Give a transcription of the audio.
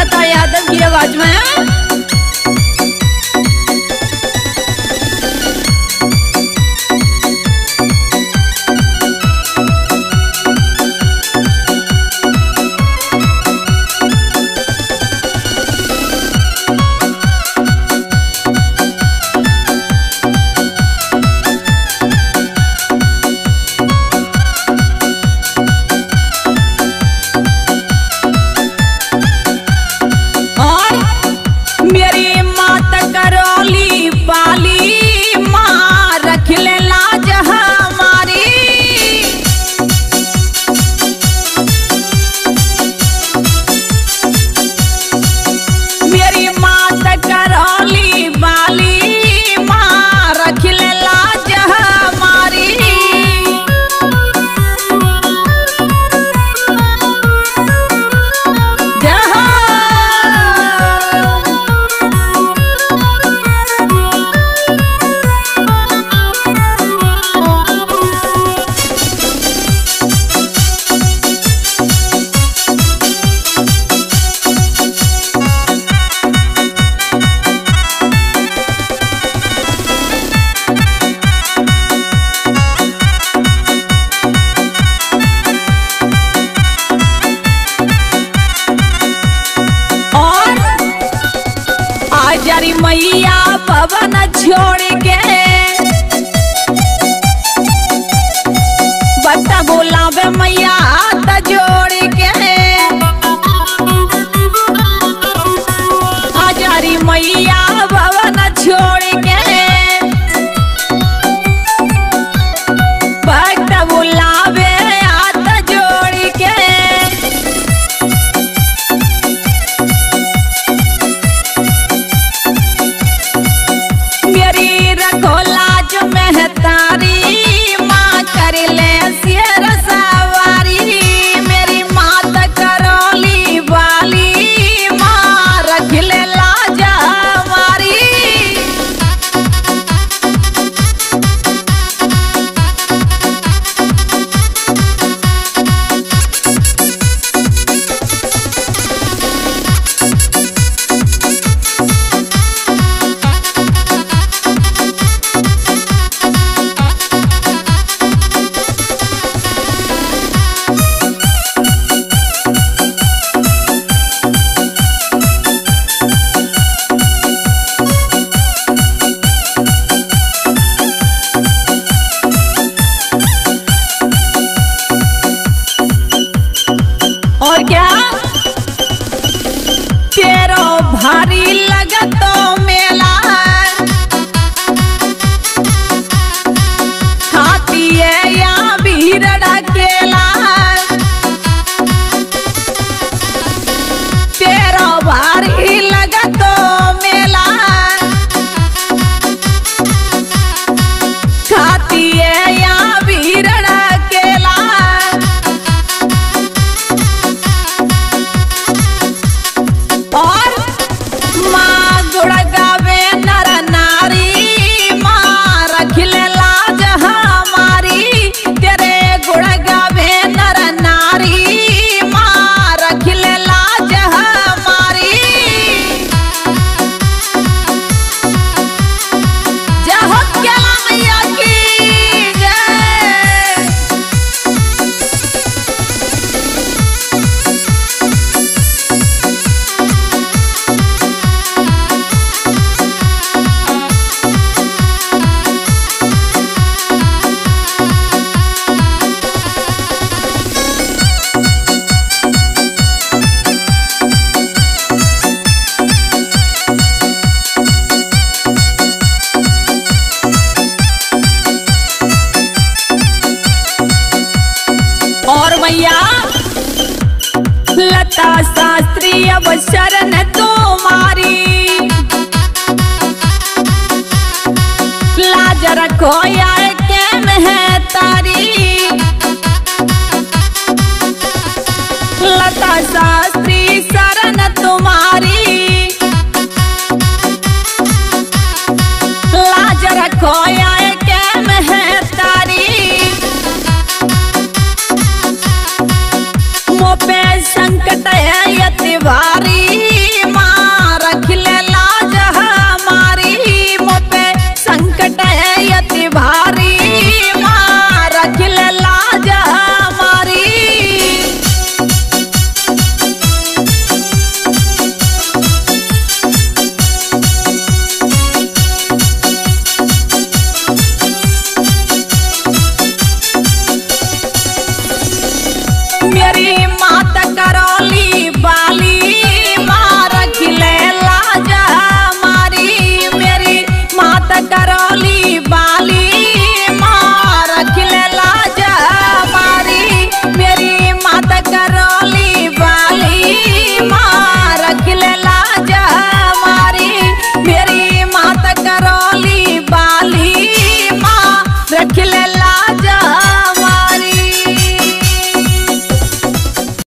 लता यादव की आवाज़ में हाँ? हजारी मैया पवन छोड़ के। बता बोला मैया जोड़ क्या? तेरो भारी भैया लता शास्त्री अब शरण तुम्हारी। लाज रखो यार कैम है तारी। डरौली